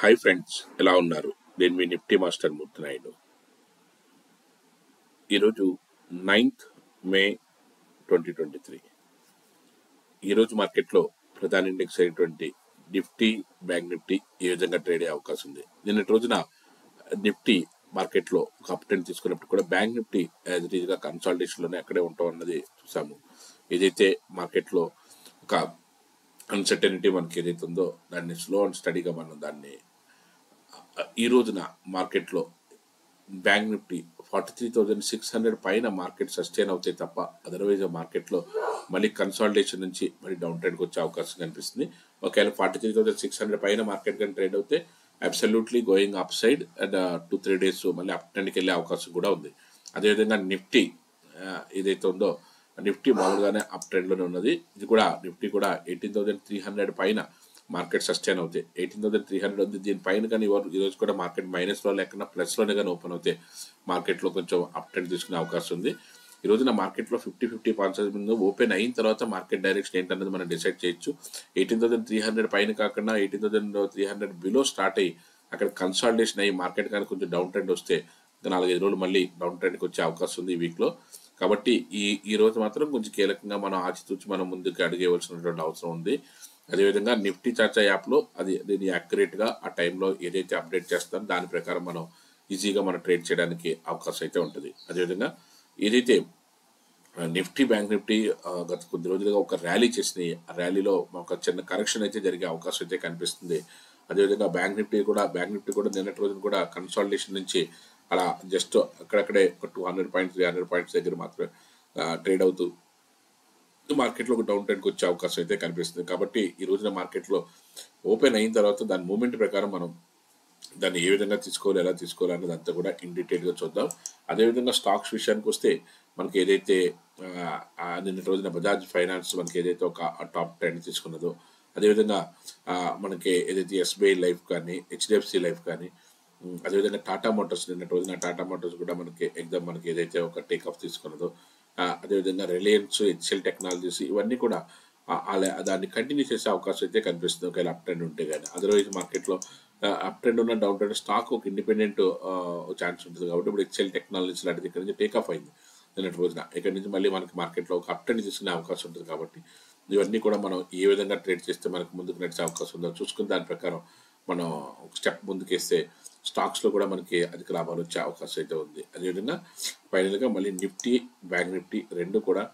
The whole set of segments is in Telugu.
హాయ్ ఫ్రెండ్స్ ఎలా ఉన్నారు? నేను మీ నిఫ్టీ మాస్టర్ మూర్తినాయుడు. ఈరోజు ninth May twenty twenty three. ఈరోజు మార్కెట్లో ప్రధాన ఇండెక్స్ అయినటువంటి నిఫ్టీ బ్యాంక్ నిఫ్టీ ఏ విధంగా ట్రేడ్ అయ్యే అవకాశం ఉంది. నిన్నటి రోజున నిఫ్టీ మార్కెట్లో ఒక అప్ ట్రెండ్ తీసుకున్నప్పుడు కూడా బ్యాంక్ నిఫ్టీ యాజ్ ఇట్ ఈజ్గా కన్సాలిడేషన్లోనే అక్కడే ఉంటాం అన్నది చూసాము. ఏదైతే మార్కెట్లో ఒక అన్సర్టనిటీ మనకి ఏదైతే ఉందో దాన్ని స్లో అండ్ స్టడీగా మనం దాన్ని ఈ రోజున మార్కెట్లో Bank Nifty forty three thousand six hundred పైన మార్కెట్ సస్టైన్ అవుతాయి తప్ప అదర్వైజ్ మార్కెట్లో మళ్ళీ కన్సాలిడేషన్ నుంచి మళ్ళీ డౌన్ ట్రేడ్కి వచ్చే అవకాశం కనిపిస్తుంది. ఒకవేళ forty three thousand six hundred పైన మార్కెట్ కానీ ట్రేడ్ అవుతే absolutely going up side and two three days మళ్ళీ అప్ ట్రెండ్కి వెళ్ళే అవకాశం కూడా ఉంది. అదేవిధంగా నిఫ్టీ uh, ఏదైతే ఉందో నిఫ్టీ మామూలుగానే అప్ ట్రెండ్లోనే ఉన్నది. ఇది కూడా నిఫ్టీ కూడా ఎయిటీన్ థౌసండ్ త్రీ హండ్రెడ్ పైన మార్కెట్ సస్టైన్ అవుతాయి ఎయిటీన్ థౌసండ్ త్రీ హండ్రెడ్ ఉంది. దీని పైన కానీ ఇవాళ ఈరోజు కూడా మార్కెట్ మైనస్లో లేకుండా ప్లస్లోనే కానీ ఓపెన్ అవుతాయి మార్కెట్లో కొంచెం అప్ ట్రెండ్ తీసుకునే అవకాశం ఉంది. ఈ రోజున మార్కెట్లో ఫిఫ్టీ ఫిఫ్టీ పాయింట్స్ ముందు ఓపెన్ అయిన తర్వాత మార్కెట్ డైరెక్షన్ ఏంటన్నది మనం డిసైడ్ చేయొచ్చు. ఎయిటీన్ థౌసండ్ త్రీ హండ్రెడ్ పైన కాకుండా eighteen thousand three hundred below start అయ్యి అక్కడ కన్సాలిడేషన్ అయ్యి మార్కెట్ కానీ కొంచెం డౌన్ ట్రెండ్ వస్తే నాలుగైదు రోజులు మళ్ళీ డౌన్ ట్రెండ్కి వచ్చే అవకాశం ఉంది ఈ వీక్లో. కాబట్టి ఈ ఈ రోజు మాత్రం కొంచెం కీలకంగా మనం ఆచితూచి మనం ముందుకు అడిగేవలసినటువంటి అవసరం ఉంది. అదేవిధంగా నిఫ్టీ చర్చా యాప్లో అది దీన్ని యాక్యురేట్గా ఆ టైంలో ఏదైతే అప్డేట్ చేస్తాం దాని ప్రకారం మనం ఈజీగా మనం ట్రేడ్ చేయడానికి అవకాశం అయితే ఉంటుంది. అదేవిధంగా ఏదైతే నిఫ్టీ బ్యాంక్ నిఫ్టీ గత కొద్ది రోజులుగా ఒక ర్యాలీ చేసినాయి ఆ ర్యాలీలో ఒక చిన్న కరెక్షన్ అయితే జరిగే అవకాశం అయితే కనిపిస్తుంది. అదేవిధంగా బ్యాంక్ నిఫ్టీ కూడా బ్యాంక్ నిఫ్టీ కూడా నిన్నటి రోజున కూడా కన్సాలిడేషన్ నుంచి అలా జస్ట్ అక్కడక్కడే ఒక two hundred points three hundred points దగ్గర మాత్రమే ట్రేడ్ అవుతూ మార్కెట్లో ఒక డౌన్ ట్రెండ్కి వచ్చే అవకాశం అయితే కనిపిస్తుంది. కాబట్టి ఈ రోజున మార్కెట్లో ఓపెన్ అయిన తర్వాత దాని మూమెంట్ ప్రకారం మనం దాన్ని ఏ విధంగా తీసుకోవాలి ఎలా తీసుకోవాలి అన్నదంతా కూడా ఇన్ డీటెయిల్గా చూద్దాం. అదేవిధంగా స్టాక్స్ విషయానికి వస్తే మనకి ఏదైతే నిన్న రోజున బజాజ్ ఫైనాన్స్ మనకి ఏదైతే ఒక టాప్ ట్రెండ్ తీసుకున్నదో అదేవిధంగా మనకి ఏదైతే ఎస్బీఐ లైఫ్ కానీ హెచ్డిఎఫ్సి లైఫ్ కానీ అదేవిధంగా టాటా మోటార్స్ నిన్నటి రోజున టాటా మోటార్స్ కూడా మనకి ఎగ్జామ్ మనకి ఏదైతే ఒక టేక్ ఆఫ్ తీసుకున్నదో అదేవిధంగా రిలయన్స్ హెచ్ఎల్ టెక్నాలజీస్ ఇవన్నీ కూడా అలా దాన్ని కంటిన్యూ చేసే అవకాశం అయితే కనిపిస్తుంది. ఒకవేళ అప్ ట్రెండ్ ఉంటే కానీ అదర్వైజ్ మార్కెట్లో అప్ ట్రెండ్ ఉన్న డౌన్ ట్రెండ్ స్టాక్ ఒక ఇండిపెండెంట్ ఛాన్స్ ఉంటుంది కాబట్టి ఇప్పుడు హెచ్ఎల్ టెక్నాలజీస్ లాంటిది ఇక్కడ నుంచి టేక్ ఆఫ్ అయింది నిన్నటి రోజున. ఇక్కడ నుంచి మళ్ళీ మనకి మార్కెట్లో ఒక అప్ ట్రెండ్ తీసుకునే అవకాశం ఉంటుంది కాబట్టి ఇవన్నీ కూడా మనం ఏ విధంగా ట్రేడ్ చేస్తే మనకు ముందుకు నడిచే అవకాశం ఉందో చూసుకుని దాని ప్రకారం మనం ఒక స్టెప్ ముందుకేస్తే స్టాక్స్లో కూడా మనకి అధిక లాభాలు వచ్చే అవకాశం అయితే ఉంది. అదేవిధంగా ఫైనల్గా మళ్ళీ నిఫ్టీ బ్యాంక్ నిఫ్టీ రెండు కూడా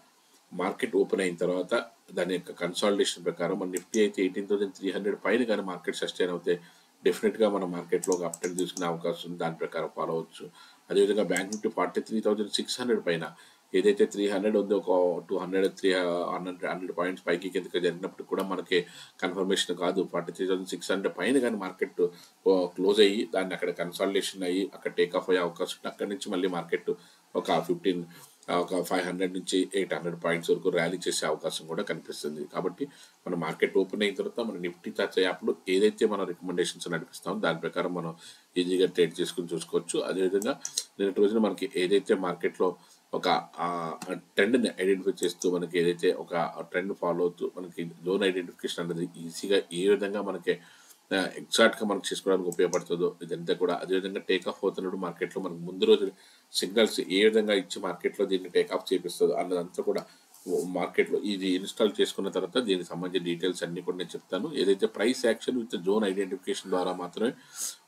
మార్కెట్ ఓపెన్ అయిన తర్వాత దాని యొక్క కన్సాలిడేషన్ ప్రకారం మన నిఫ్టీ అయితే ఎయిటీన్ థౌసండ్ త్రీ హండ్రెడ్ పైన కానీ మార్కెట్ సస్టైన్ అవుతే డెఫినెట్గా మన మార్కెట్లో ఒక అప్డేట్ తీసుకునే అవకాశం ఉంది. దాని ప్రకారం ఫాలో అవ్వచ్చు అదేవిధంగా Bank Nifty forty three thousand six hundred పైన ఏదైతే త్రీ హండ్రెడ్ ఉందో ఒక two hundred three hundred hundred points పైకి కిందకి జరిగినప్పుడు కూడా మనకి కన్ఫర్మేషన్ కాదు. Forty three thousand six hundred పైన కానీ మార్కెట్ క్లోజ్ అయ్యి దాన్ని అక్కడ కన్సాలిడేషన్ అయ్యి అక్కడ టేక్ ఆఫ్ అయ్యే అవకాశం ఉంది నుంచి మళ్ళీ మార్కెట్ ఒక ఫిఫ్టీన్ ఒక ఫైవ్ హండ్రెడ్ నుంచి ఎయిట్ హండ్రెడ్ పాయింట్స్ వరకు ర్యాలీ చేసే అవకాశం కూడా కనిపిస్తుంది. కాబట్టి మన మార్కెట్ ఓపెన్ అయిన తర్వాత మన నిఫ్టీ టచ్ యాప్లో ఏదైతే మన రికమెండేషన్స్ నడిపిస్తామో దాని ప్రకారం మనం ఈజీగా ట్రేడ్ చేసుకుని చూసుకోవచ్చు. అదేవిధంగా నిన్నటి రోజున మనకి ఏదైతే మార్కెట్లో ఒక ట్రెండ్ని ఐడెంటిఫై చేస్తూ మనకి ఏదైతే ఒక ట్రెండ్ ఫాలో అవుతూ మనకి జోన్ ఐడెంటిఫికేషన్ అనేది ఈజీగా ఏ విధంగా మనకి ఎగ్జాక్ట్గా మనకు చేసుకోవడానికి ఉపయోగపడుతుందో ఇదంతా కూడా అదేవిధంగా టేక్ ఆఫ్ అవుతున్నప్పుడు మార్కెట్లో మనకు ముందు రోజు సిగ్నల్స్ ఏ విధంగా ఇచ్చి మార్కెట్లో దీన్ని టేక్ ఆఫ్ చేపిస్తుందో అన్నదంతా కూడా మార్కెట్లో ఇది ఇన్స్టాల్ చేసుకున్న తర్వాత దీనికి సంబంధించిన డీటెయిల్స్ అన్ని కూడా నేను చెప్తాను. ఏదైతే price action with zone identification ద్వారా మాత్రమే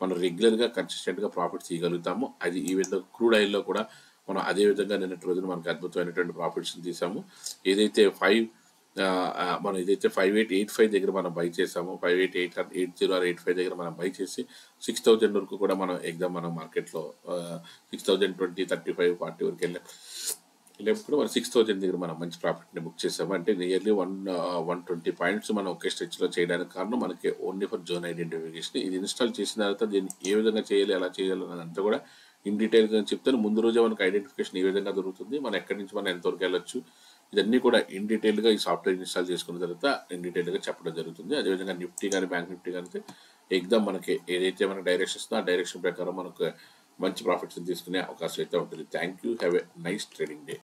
మనం రెగ్యులర్గా కన్సిస్టెంట్గా ప్రాఫిట్ తీయగలుగుతాము అది ఈ విధంగా క్రూడ్ ఆయిల్లో కూడా మనం అదే విధంగా నిన్నటి రోజున మనకి అద్భుతమైనటువంటి ప్రాఫిట్స్ తీసాము. ఏదైతే ఫైవ్ మనం ఏదైతే ఫైవ్ ఎయిట్ ఎయిట్ ఫైవ్ దగ్గర మనం బై చేసాము five eight eight eight zero or eight five దగ్గర మనం బై చేసి సిక్స్ థౌజండ్ వరకు కూడా మనం ఎగ్జామ్ మనం మార్కెట్లో six thousand twenty thirty five forty వరకు వెళ్ళాం. వెళ్ళేప్పుడు మనం సిక్స్ థౌజండ్ దగ్గర మనం మంచి ప్రాఫిట్ని బుక్ చేసాము. అంటే nearly one one twenty points మనం ఒకే స్ట్రెచ్లో చేయడానికి కారణం మనకి ఓన్లీ ఫర్ జోన్ ఐడెంటిఫికేషన్ ఇది ఇన్స్టాల్ చేసిన తర్వాత దీన్ని ఏ విధంగా చేయాలి ఎలా చేయాలి అదంతా కూడా ఇన్ డీటెయిల్గా చెప్తాను ముందు రోజే మనకు ఐడెంటిఫికేషన్ ఏ విధంగా దొరుకుతుంది. మనం ఎక్కడి నుంచి మనం ఎంతవరకు వెళ్ళొచ్చు ఇదన్నీ కూడా ఇన్ డీటెయిల్గా ఈ సాఫ్ట్వేర్ ఇన్స్టాల్ చేసుకున్న తర్వాత ఇన్ డీటెయిల్గా చెప్పడం జరుగుతుంది. అదేవిధంగా నిఫ్టీ కానీ బ్యాంక్ నిఫ్టీ కానీ ఎగ్జామ్ మనకి ఏదైతే మనకి డైరెక్షన్ ఇస్తుందో ఆ డైరెక్షన్ ప్రకారం మనకు మంచి ప్రాఫిట్స్ తీసుకునే అవకాశం అయితే ఉంటుంది. Thank you have a nice trading day